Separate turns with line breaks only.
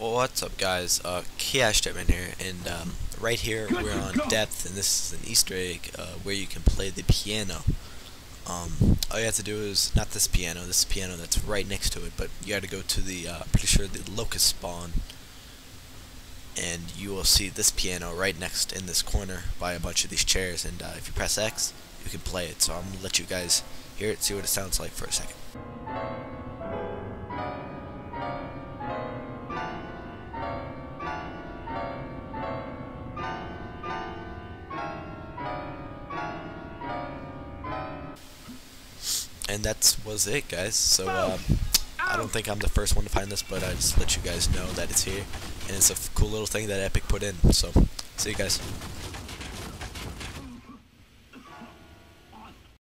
What's up guys, uh, Chaos Jetman here, and um, right here we're on Depth, and this is an Easter egg uh, where you can play the piano. Um, all you have to do is, not this piano, this piano that's right next to it, but you gotta go to the, uh, pretty sure the locust spawn, and you will see this piano right next in this corner by a bunch of these chairs, and uh, if you press X, you can play it, so I'm gonna let you guys hear it, see what it sounds like for a second. And that was it guys. So um, I don't think I'm the first one to find this but I just let you guys know that it's here and it's a cool little thing that Epic put in. So see you guys